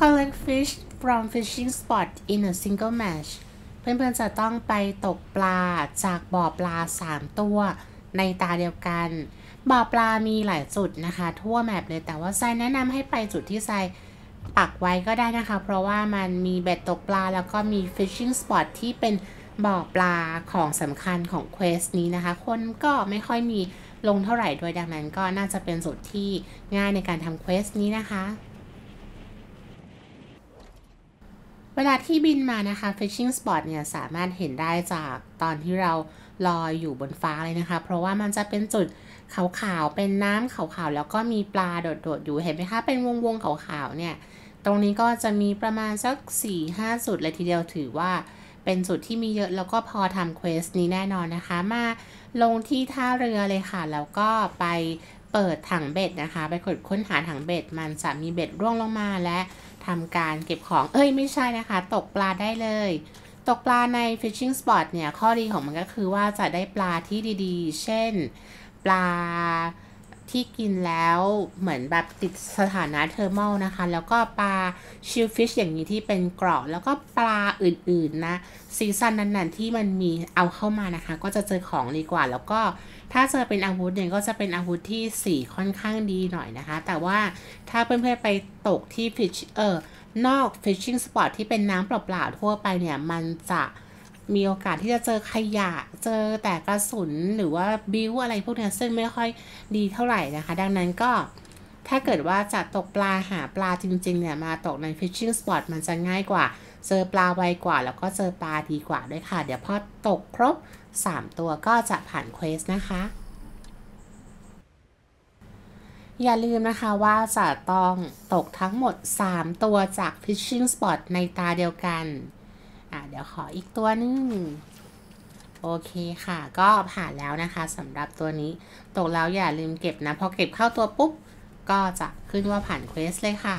collect fish from fishing spot in a single match เพื่อนๆจะต้องไปตกปลาจากบ่อปลา 3 ตัว ในตาเดียวกัน บ่อปลามีหลายจุดนะคะ ทั่ว map เลยแต่ว่าไซแนะนำให้ไปจุดที่ไซปักไว้ก็ได้นะคะ เพราะว่ามันมีเบ็ดตกปลา แล้วก็มี fishing spot ที่เป็นบ่อปลาของสำคัญของ quest นี้นะคะ คนก็ไม่ค่อยมีลงเท่าไหร่ด้วยดังนั้นก็น่าจะเป็นจุดที่ง่ายในการทำ quest นี้นะคะ เวลาที่บินมานะคะ fishing spot เนี่ยสามารถเห็นได้จากตอนที่เราลอยอยู่บนฟ้าเลยนะคะ เพราะว่ามันจะเป็นจุดขาวๆ เป็นน้ำขาวๆ แล้วก็มีปลาโดดๆ อยู่ เห็นไหมคะ เป็นวงๆ ขาวๆ เนี่ย ตรงนี้ก็จะมีประมาณสัก 4-5 จุดเลยทีเดียวถือว่าเป็นจุดที่มีเยอะแล้วก็พอทำ quest นี้แน่นอนนะคะ มาลงที่ท่าเรือเลยค่ะ แล้วก็ไป เปิดถังเบ็ดนะคะ ไปกดค้นหาถังเบ็ด มันจะมีเบ็ดร่วงลงมาและทำการเก็บของ เอ้ยไม่ใช่นะคะ ตกปลาได้เลย ตกปลาใน fishing spot เนี่ย ข้อดีของมันก็คือว่าจะได้ปลาที่ดีๆ เช่น ปลา ที่กินแล้วเหมือนแบบติดสถานะ thermal นะคะ แล้วก็ปลา shield fish อย่างนี้ที่เป็นเกราะแล้วก็ปลาอื่นๆนะซีซันนั้นๆ ที่มันมีเอาเข้ามานะคะ ก็จะเจอของดีกว่า แล้วก็ถ้าเจอเป็นอาวุธเนี่ยก็จะเป็นอาวุธที่สีค่อนข้างดีหน่อยนะคะ แต่ว่าถ้าเพื่อนๆไปตกที่ฟิชเออนอก fishing spot ที่เป็นน้ำเปล่าๆทั่วไปเนี่ยมันจะ มีโอกาสที่จะเจอขยะ เจอแต่กระสุนหรือว่าบิวอะไรพวกนี้ซึ่งไม่ค่อยดีเท่าไหร่นะคะ ดังนั้นก็ถ้าเกิดว่าจะตกปลาหาปลาจริงๆเนี่ยมาตกใน fishing spot มันจะง่ายกว่า เจอปลาไวกว่า แล้วก็เจอปลาดีกว่าด้วยค่ะ เดี๋ยวพอตกครบ 3 ตัวก็จะผ่าน quest นะคะ อย่าลืมนะคะว่าจะต้องตกทั้งหมด 3 ตัวจาก fishing spot ในตาเดียวกัน อะเดี๋ยวขออีกตัวนึงโอเคค่ะ ก็ผ่านแล้วนะคะสำหรับตัวนี้ ตกแล้วอย่าลืมเก็บนะ พอเก็บเข้าตัวปุ๊บ ก็จะขึ้นว่าผ่าน quest เลยค่ะ